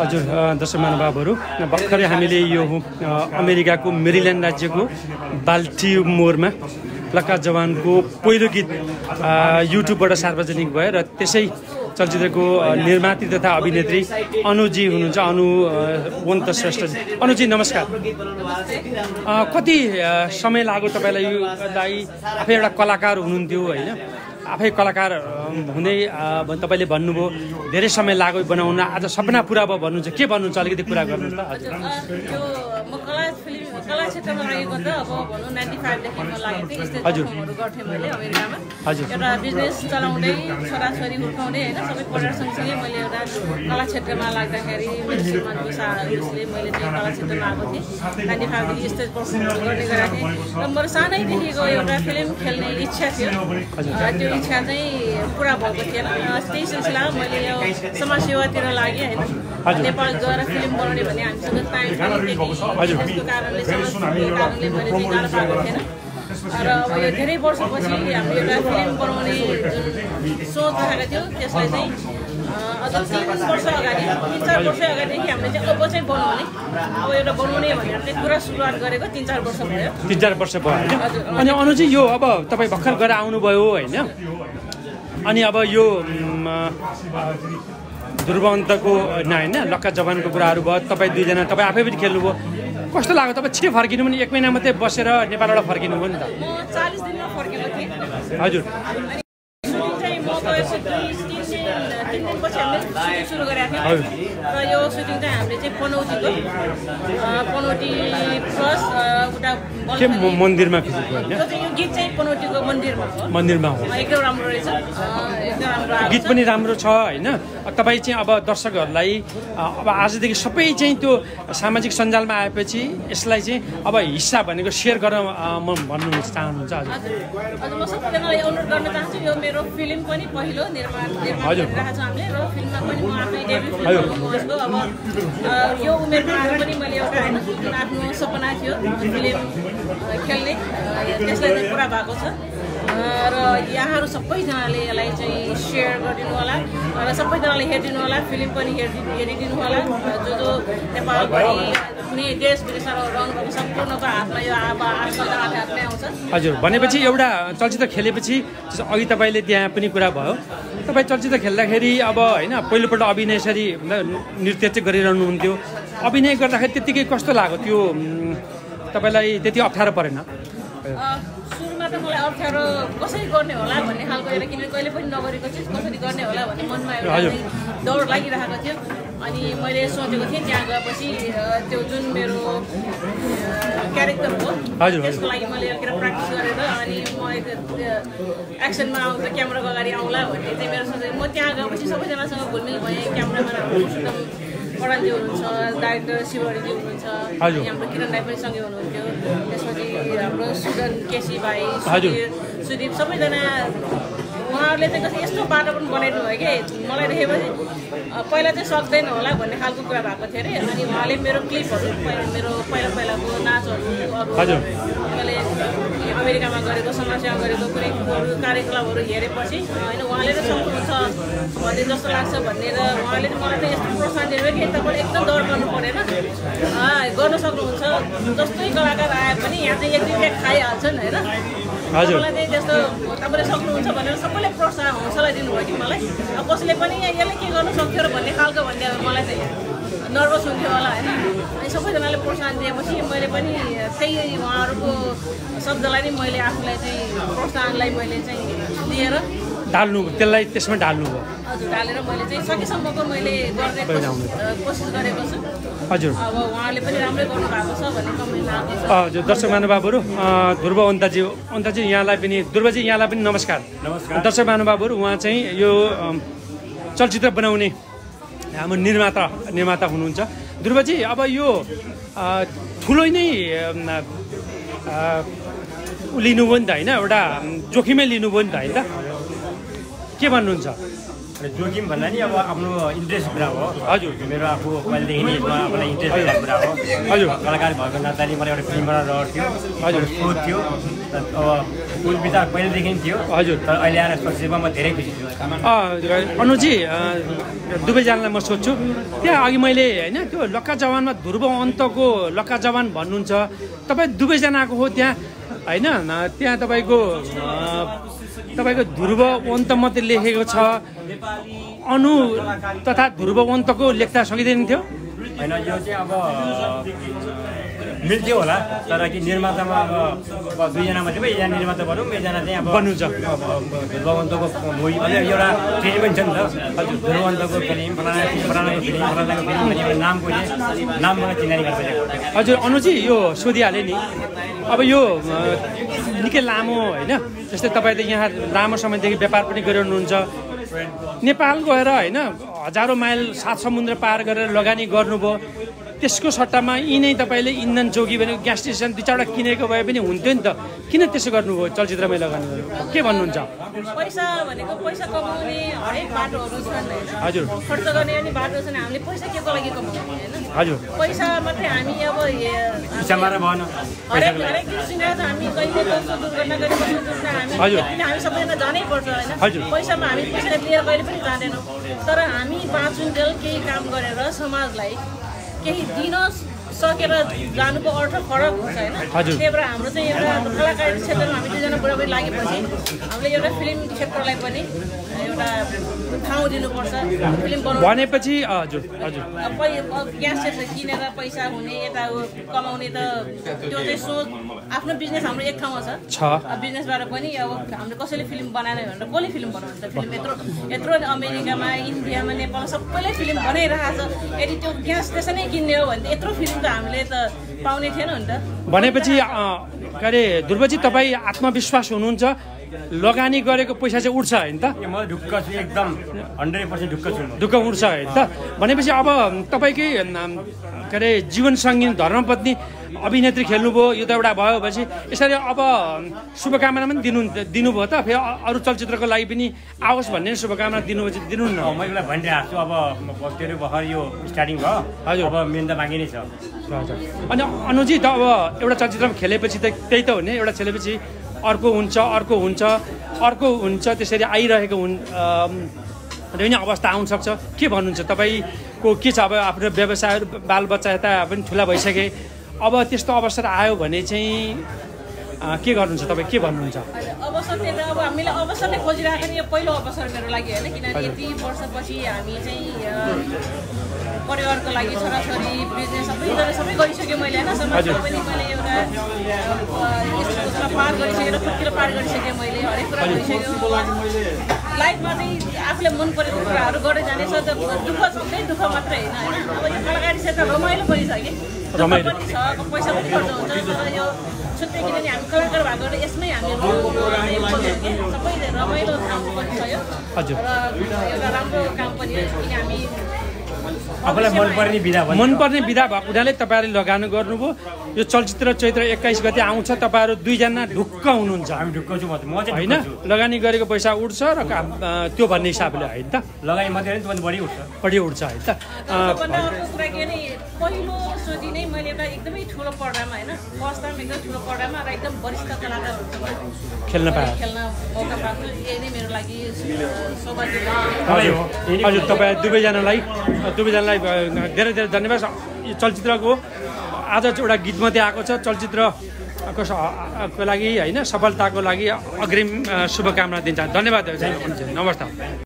हजुर दर्शक महानुभावहरू भर्खरै हामीले यो अमेरिकाको मेरिल्यान्ड राज्यको बाल्टिमोरमा लक्का जवानको पहिलो गीत युट्युबबाट सार्वजनिक भयो र त्यसै चलचित्रको अ, निर्मात्री तथा अभिनेत्री अनुजी हुनुहुन्छ अनु वन्त श्रेष्ठजी अनुजी नमस्कार। कति समय लाग्यो तपाईँलाई यो लाई आफै एउटा कलाकार हुनुहुन्थ्यो होइन। आफै कलाकार हुँदै तपाईँले भन्नुभयो धेरै समय लाग्यो बनाउन आज सपना पुरा भयो भन्नुहुन्छ। के भन्नुहुन्छ? अलिकति कुरा गर्नुहोस् त। हजुर। क्षेत्रमा लागेको त अब भनौँ नाइन्टी फाइभदेखि म लागेको थिएँ स्टेज हजुर। पर्फर्महरू गर्थेँ मैले अमेरिकामा। एउटा बिजनेस चलाउँदै छोराछोरी हुर्काउँदै होइन सबै परिवार सँगसँगै मैले एउटा कला क्षेत्रमा लाग्दाखेरि मेरो श्रीमानको उसले मैले चाहिँ कला क्षेत्रमा आएको थिएँ। नाइन्टी फाइभदेखि स्टेज पर्फर्महरू गर्ने गरेको थिएँ। र मेरो सानैदेखिको एउटा फिल्म खेल्ने इच्छा थियो। त्यो इच्छा चाहिँ पुरा भएको थिएन। त्यही सिलसिलामा मैले यो समाज सेवातिर लागेँ होइन। नेपाल गएर फिल्म बनाउने भन्ने हामीसँग टाइम पनि त्यसको कारणले पाएको थिएन र अब यो धेरै वर्षपछि हामीले एउटा फिल्म बनाउने जुन सोच राखेको थियो त्यसलाई चाहिँ अ, अझ तिन वर्ष अगाडि तिन चार वर्ष अगाडिदेखि हामीले चाहिँ अब चाहिँ बनाउने अब एउटा बनाउने भनेर चाहिँ पुरा सुरुवात गरेको तिन चार वर्ष भयो तिन चार वर्ष भयो होइन अनि अनुजी यो अब तपाईँ भर्खर गएर आउनुभयो होइन अनि अब यो ध्रुवन्तको होइन होइन लक्का जवानको कुराहरू भयो तपाईँ दुईजना तपाईँ आफै पनि खेल्नुभयो कस्तो लाग्यो तपाईँ? छिटो फर्किनु पनि एक महिना मात्रै बसेर नेपालबाट फर्किनु भयो नि त। हजुर सुटिङ चाहिँ म गएपछि दुई तिन दिन दिनपछि हामीले सुटिङ सुरु गरेका। थियौँ र यो सुटिङ चाहिँ हामीले चाहिँ पनौटीको अ, पनौटी प्लस उता मन्दिरमा यो गीत चाहिँ पनौटीको मन्दिरमा मन्दिरमा हो एकदम राम्रो रहेछ एकदम राम्रो गीत। पनि राम्रो छ होइन तपाईँ चाहिँ अब दर्शकहरूलाई अब आजदेखि सबै चाहिँ त्यो सामाजिक सञ्जालमा आएपछि यसलाई चाहिँ अब हिस्सा भनेको सेयर गर्न म भन्नु चाहनुहुन्छ हजुर म सबैजनालाई अनुरोध गर्न चाहन्छु यो मेरो फिल्म पनि पहिलो निर्माण निर्माण। गरिरहेको छ हामीले र फिल्ममा पनि म आफै डेब्यु फिल्म हजुर। गर्नुभएको अब यो उमेरमा आएर पनि मैले एउटा होइन आफ्नो सपना थियो फिल्म खेल्ने त्यसलाई चाहिँ पुरा भएको छ र यहाँहरू सबैजनाले यसलाई चाहिँ सेयर गरिदिनु होला र सबैजनाले हेरिदिनु होला फिल्म पनि हेरिदिनु हेरिदिनु होला जो जो हजुर भनेपछि एउटा चलचित्र खेलेपछि जस्तो अघि तपाईँले त्यहाँ पनि कुरा भयो। तपाईँ चलचित्र खेल्दाखेरि अब होइन पहिलोपल्ट अभिनय यसरी नृत्य चाहिँ गरिरहनुहुन्थ्यो। अभिनय गर्दाखेरि त्यत्तिकै कस्तो लाग्यो त्यो तपाईँलाई त्यति अप्ठ्यारो परेन? मलाई अप्ठ्यारो कसरी गर्ने होला भन्ने खालको एउटा किनभने कहिले पनि नगरेको चिज कसरी गर्ने होला भन्ने मनमा एउटा डर लागिरहेको थियो। अनि मैले सोचेको थिएँ त्यहाँ गएपछि त्यो जुन मेरो क्यारेक्टर हो त्यसको लागि मैले अलिकति प्र्याक्टिस गरेर अनि म एक- एक्सनमा आउँछ क्यामेराको अगाडि आउँला भन्ने चाहिँ मेरो सोच म त्यहाँ गएपछि सबैजनासँग घुलमिल भएँ पुरुषोत्तम पौडेलजी हुनुहुन्छ डाइरेक्टर शिवहरीजी हुनुहुन्छ हाम्रो किरण राई पनि सँगै हुनुहुन्थ्यो। त्यसपछि हाम्रो सुदन केसी भाइ। सुधीर सुदीप सबैजना। उहाँहरूले चाहिँ कसै यस्तो बाटो पनि बनाइदिनु भयो कि? मलाई देखेपछि पहिला चाहिँ सक्दैन होला भन्ने खालको कुरा भएको थियो अरे। अनि उहाँले मेरो क्लिपहरू पहिला मेरो पहिला पहिलाको नाचहरू अरू अमेरिकामा गरेको समाजसेवा गरेको कुनै कुरोहरू कार्यकलापहरू हेरेपछि होइन उहाँले नै सक्नुहुन्छ। भन्ने जस्तो लाग्छ भनेर उहाँले मलाई चाहिँ यस्तो प्रोत्साहन दिनुभयो कि तपाईँले एकदम डर गर्नु परेन गर्न सक्नुहुन्छ। जस्तै कलाकार आए पनि यहाँ चाहिँ एक दुई प्याक खाइहाल्छन् होइन। मलाई चाहिँ त्यस्तो तपाईँले सक्नुहुन्छ भनेर सबैले प्रोत्साहन हौसला दिनुभयो कि मलाई। अब कसैले पनि यसले के गर्नु सक्थ्यो र भन्ने खालको भन्ने मलाई चाहिँ नर्भस हुन्थ्यो होला होइन। अनि सबैजनाले प्रोत्साहन दिएपछि मैले पनि त्यही उहाँहरूको शब्दलाई नै मैले आफूलाई चाहिँ प्रोत्साहनलाई मैले चाहिँ लिएर ढाल्नु त्यसलाई त्यसमा ढाल्नुभयो हजुर हालेर मैले चाहिँ सकेसम्मको मैले गर्ने कोसिस गरेको छु। हजुर। अब उहाँले पनि राम्रै गर्नुभएको छ भन्ने कमेन्ट आएको छ। हजुर दर्शक महानुभावहरू ध्रुव अन्ताजी अन्ताजी यहाँलाई पनि ध्रुवजी यहाँलाई पनि नमस्कार। नमस्कार। दर्शक महानुभावहरू उहाँ चाहिँ यो चलचित्र बनाउने हाम्रो निर्माता निर्माता हुनुहुन्छ। ध्रुवजी अब यो ठुलो नै लिनुभयो नि त होइन? एउटा जोखिमै लिनुभयो नि त होइन? के भन्नुहुन्छ? जोखिम भन्दा नि अब आफ्नो इन्ट्रेस्ट कुरा हो हजुर मेरो आफू पहिलेदेखि नै आफूलाई इन्ट्रेस्ट भएको कुरा हो हजुर कलाकार भएको नाताले मलाई एउटा फिल्म बनाएर रहर थियो हजुर। सोच थियो अब कुल विचार पहिलेदेखि थियो हजुर। तर अहिले आएर सोचेमा म धेरै खुसी छु अनुजी दुवैजनालाई म सोध्छु त्यहाँ अघि मैले होइन त्यो लक्का जवानमा ध्रुव अन्तको लक्का जवान भन्नुहुन्छ तपाईँ दुवैजनाको हो त्यहाँ होइन त्यहाँ तपाईँको तपाईँको ध्रुव अन्त मात्रै लेखेको छ। अनु तथा ध्रुव अन्तको लेख्दा सकिँदैन थियो। होइन यो चाहिँ अब मिल्थ्यो होला तर कि निर्मातामा अब दुईजना मात्रै भयो एकजना निर्माता भनौँ एकजना चाहिँ अब बन्नु छ। अब ध्रुवन्तको मुभी अझै एउटा ट्रिटमेन्ट छ नि त। हजुर ध्रुवन्तको फिल्म फलाना फलानाको फिल्म फलानाको फिल्म नामको चाहिँ नामबाट चिनारी गर्छ हजुर अनुजी यो सोधिहालेँ नि। अब यो निकै लामो होइन? जस्तै तपाईँले यहाँ लामो समयदेखि व्यापार पनि गरिरहनुहुन्छ। नेपाल गएर होइन हजारौँ माइल सात समुद्र पार गरेर लगानी गर्नुभयो। त्यसको सट्टामा यिनै तपाईँले इन्धन चौकी भने ग्यास स्टेसन दुई चारवटा किनेको भए पनि हुन्थ्यो नि त। किन त्यसो गर्नुभयो चलचित्रमै गर्नु के भन्नुहुन्छ? पैसा भनेको पैसा कमाउने हरेक बाटोहरू छन्। हजुर। खर्च गर्ने पनि बाटो छन्। हामीले पैसा के को लागि कमाउने होइन? हजुर। पैसा मात्रै हामी अब हरेक हरेक किसिमका त हामी कहिले कस्तो दुर्घटना कहिले कस्तो दुर्घटना हामी हामी सबैजना जानै पर्छ हजुर। होइन पैसामा हामी पैसा लिएर कहिले पनि जाँदैनौँ। तर हामी बाँचुन्जेल केही काम गरेर समाजलाई केही दिन सकेर जानुको अर्थ फरक हुन्छ होइन। त्यही भएर हाम्रो चाहिँ एउटा कलाकारी क्षेत्रमा हामी दुईजना बुढाबुढी लागेपछि हामीले एउटा फिल्म क्षेत्रलाई पनि एउटा ठाउँ दिनुपर्छ फिल्म बनाउनु। भनेपछि हजुर हजुर। किनेर पैसा हुने यता कमाउने त त्यो चाहिँ सोच आफ्नो बिजनेस हाम्रो एक ठाउँमा छ। बिजनेसबाट पनि अब हामीले कसैले फिल्म बनाएन भनेर कसले फिल्म बनाउँछ फिल्म यत्रो यत्रो अमेरिकामा इन्डियामा नेपालमा सबैले फिल्म बनाइरहेको छ। यदि त्यो ग्यास स्टेसनै किन्ने हो भने त यत्रो फिल्म त हामीले त पाउने थिएन नि त। भनेपछि अँ, के अरे ध्रुवजी तपाईँ आत्मविश्वास हुनुहुन्छ लगानी गरेको पैसा चाहिँ उठ्छ होइन त? म ढुक्क छु एकदम। हन्ड्रेड पर्सेन्ट ढुक्क छु दुःख उठ्छ होइन त? भनेपछि अब तपाईँकै के अरे जीवनसङ्गी धर्मपत्नी अभिनेत्री खेल्नुभयो यो त एउटा भयो भनेपछि यसरी अब शुभकामना पनि दिनु दिनुभयो त। फेरि अरू चलचित्रको लागि पनि आओस् भन्ने शुभकामना दिनु दिनु न अब म यसलाई भनिरहेको छु। अब तेरो भर्खर यो स्टार्टिङ भयो। हजुर। अब मेन त बाँकी नै छ। हजुर। अनि अनुजी त अब एउटा चलचित्रमा खेलेपछि त त्यही त हो नि। एउटा खेलेपछि अर्को हुन्छ अर्को हुन्छ अर्को हुन्छ त्यसरी आइरहेको हुन् पनि अवस्था आउनसक्छ। के भन्नुहुन्छ? तपाईँको के छ? अब आफ्नो व्यवसायहरू बालबच्चा यता पनि ठुला भइसके। अब त्यस्तो अवसर आयो भने चाहिँ के गर्नुहुन्छ तपाईँ? के भन्नुहुन्छ? अवसर त्यही त अब हामीले अवसर नै खोजिरहेको नि यो पहिलो अवसर मेरो लागि होइन? किनभने यति वर्षपछि हामी चाहिँ परिवारको लागि छोराछोरी बिजनेस सबै गरेर सबै गरिसक्यो मैले होइन? समाजको पनि मैले एउटा पार गरिसकेर खुट्किलो पार गरिसकेँ मैले हरेक कुरा गरिसक्यो। लाइफमा चाहिँ आफूले मन परेको कुराहरू गर्दै जानेछ त दुःख छँदै दुःख मात्रै होइन होइन अब यो कलाकारी क्षेत्र रमाइलो पनि छ कि रमाइलो। पनि छ पैसा पनि खर्च हुन्छ तर यो छुट्टै किनभने हामी कलाकार भएको यसमै हामी के सबैले रमाइलो काम पनि छ यो। र एउटा राम्रो काम पनि हो किन हामी आफूलाई मनपर्ने विधा मनपर्ने विधा भएको हुनाले तपाईँहरूले लगानी गर्नुभयो। यो चलचित्र चैत्र एक्काइस गते आउँछ तपाईँहरू दुईजना ढुक्क हुनुहुन्छ। हामी ढुक्क छु होइन ढुक्क छु। लगानी गरेको पैसा उठ्छ र त्यो भन्ने हिसाबले होइन त? लगाइ मात्रै होइन बढी उठ्छ। बढी उठ्छ होइन त? अँ, सबभन्दा अर्को कुरा के भने पहिलो चोटि नै मैले एउटा एकदमै ठुलो पर्दामा होइन फर्स्ट टाइम एकदम ठुलो पर्दामा र एकदम वरिष्ठ कलाकारहरूसँग खेल्न पाएँ। खेल्न मौका पाएको यही नै मेरो लागि सौभाग्य मलाई हजुर हो यही नै हजुर तपाईँ दुवैजनालाई दुवैजनालाई धेरै धेरै धन्यवाद। यो चलचित्रको आज चाहिँ एउटा गीत मात्रै आएको छ। चलचित्रको को लागि होइन सफलताको लागि अग्रिम शुभकामना दिन्छ। धन्यवाद नमस्कार।